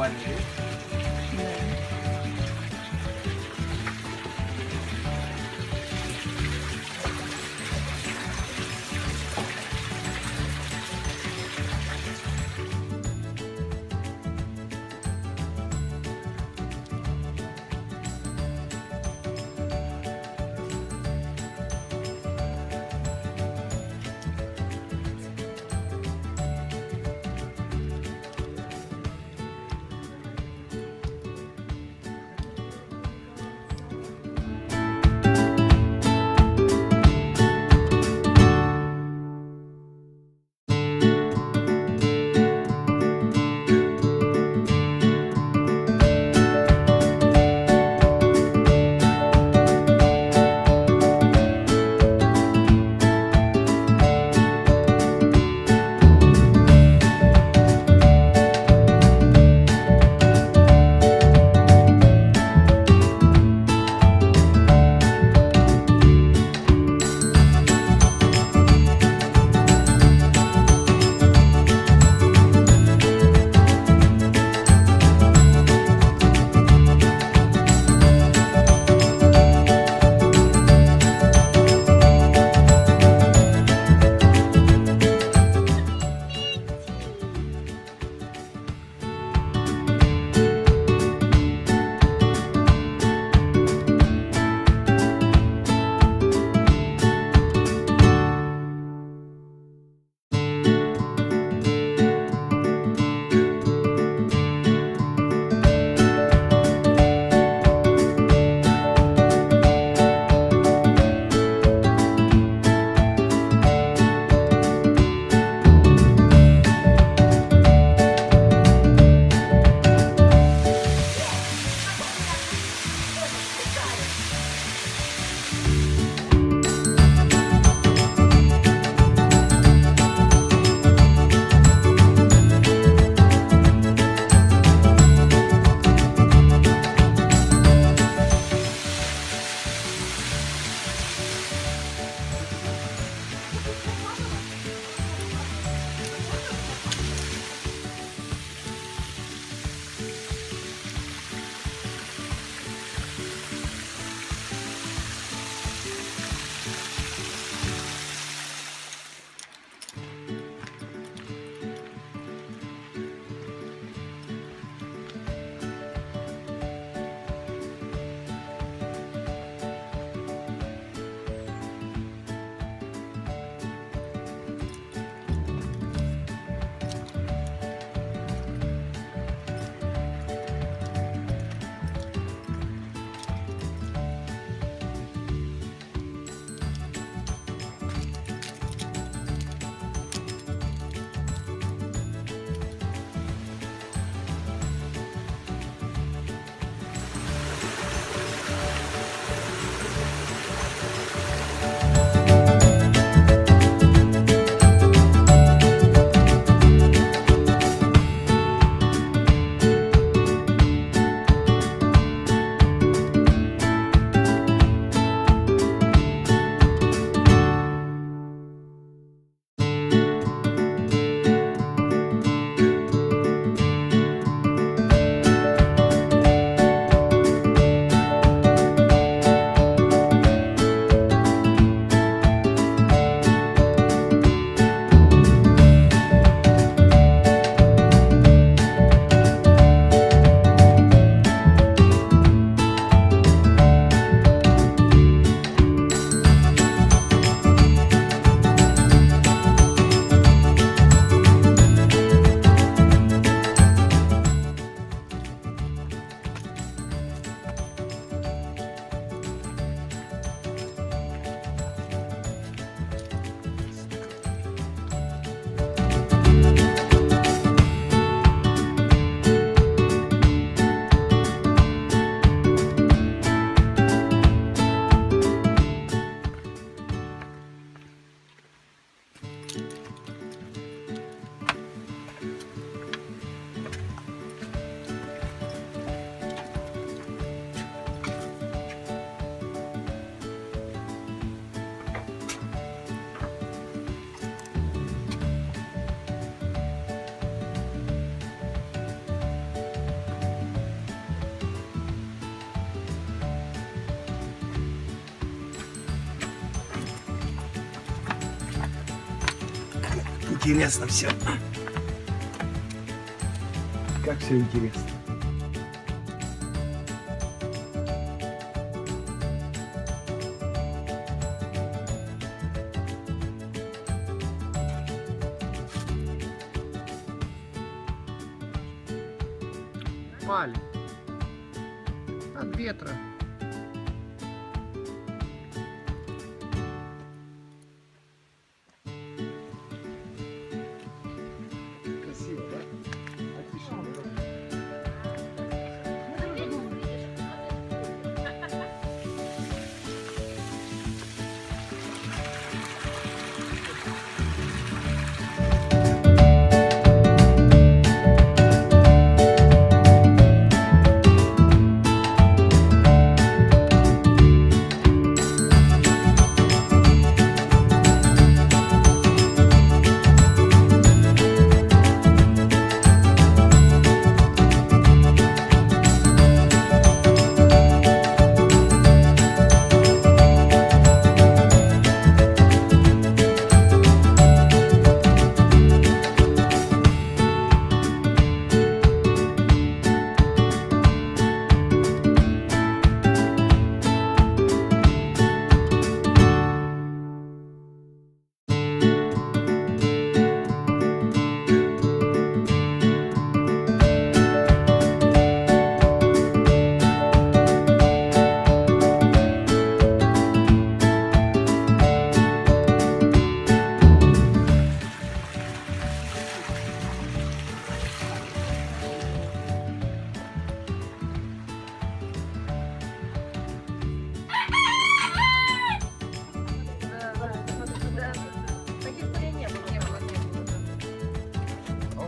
one интересно все. Как все интересно. Пали. От ветра.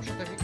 что-то